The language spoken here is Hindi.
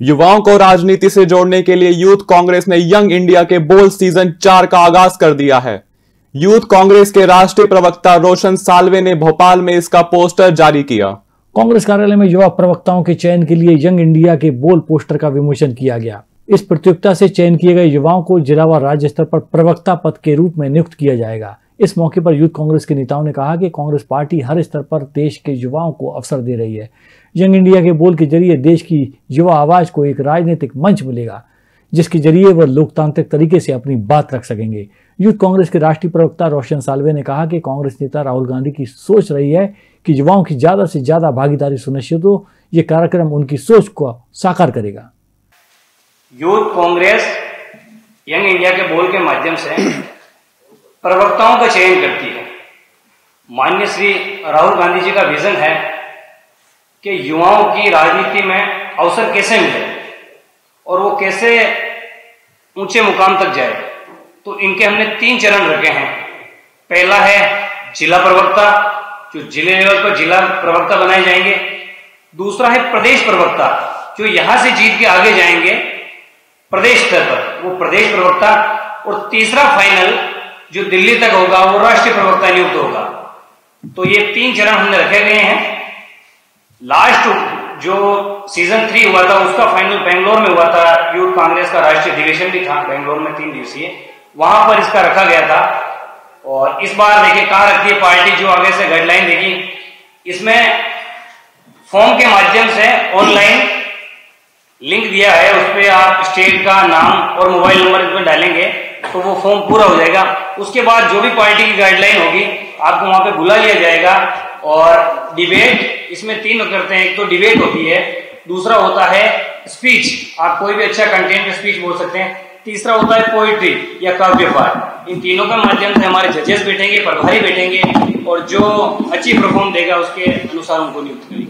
युवाओं को राजनीति से जोड़ने के लिए यूथ कांग्रेस ने यंग इंडिया के बोल सीज़न चार का आगाज़ कर दिया है। यूथ कांग्रेस के राष्ट्रीय प्रवक्ता रोशन सालवे ने भोपाल में इसका पोस्टर जारी किया। कांग्रेस कार्यालय में युवा प्रवक्ताओं के चयन के लिए यंग इंडिया के बोल पोस्टर का विमोचन किया गया। इस प्रतियोगिता से चयन किए गए युवाओं को जिला व राज्य स्तर पर प्रवक्ता पद के रूप में नियुक्त किया जाएगा। इस मौके पर यूथ कांग्रेस के नेताओं ने कहा कि कांग्रेस पार्टी हर स्तर पर देश के युवाओं को अवसर दे रही है। यंग इंडिया के बोल के ज़रिए देश की युवा आवाज़ को एक राजनीतिक मंच मिलेगा, जिसके ज़रिए वह लोकतांत्रिक तरीके से अपनी बात रख सकेंगे। यूथ कांग्रेस के राष्ट्रीय प्रवक्ता रोशन सालवे ने कहा कि कांग्रेस नेता राहुल गांधी की सोच रही है कि युवाओं की ज़्यादा से ज़्यादा भागीदारी सुनिश्चित हो, ये कार्यक्रम उनकी सोच को साकार करेगा। यूथ कांग्रेस यंग इंडिया के बोल के माध्यम से प्रवक्ताओं का चयन करती है। मान्य श्री राहुल गांधी जी का विजन है कि युवाओं की राजनीति में अवसर कैसे मिले और वो कैसे ऊँचे मुकाम तक जाए। तो इनके हमने तीन चरण रखे हैं। पहला है जिला प्रवक्ता, जो ज़िले लेवल पर जिला प्रवक्ता बनाए जाएँगे। दूसरा है प्रदेश प्रवक्ता, जो यहाँ से जीत के आगे जाएँगे प्रदेश स्तर पर। वो प्रदेश प्रवक्ता और तीसरा फाइनल जो दिल्ली तक होगा, वो राष्ट्रीय प्रवक्ता नियुक्त होगा। तो ये तीन चरण हमने रखे गए हैं। लास्ट जो सीज़न थ्री हुआ था, उसका फाइनल बेंगलोर में हुआ था। यूथ कांग्रेस का राष्ट्रीय अधिवेशन भी था, बेंगलोर में तीन दिवसीय। वहाँ पर इसका रखा गया था। और इस बार देखिए कहा रखती है पार्टी, जो आगे से गाइडलाइन देगी इसमें फॉर्म के माध्यम से ऑनलाइन लिंक दिया है। उस पर आप स्टेट का नाम और मोबाइल नंबर इसमें डालेंगे। तो वो फॉर्म पूरा हो जाएगा। उसके बाद जो भी पार्टी की गाइडलाइन होगी, आपको वहाँ पे बुला लिया जाएगा और डिबेट इसमें तीन करते हैं। एक तो डिबेट होती है, दूसरा होता है स्पीच आप कोई भी अच्छा कंटेंट स्पीच बोल सकते हैं। तीसरा होता है पोइट्री या काव्य पाठ इन तीनों के माध्यम से हमारे जजेस बैठेंगे, प्रभारी बैठेंगे और जो अच्छी परफॉर्म देगा, उसके अनुसार उनको नियुक्त करेंगे।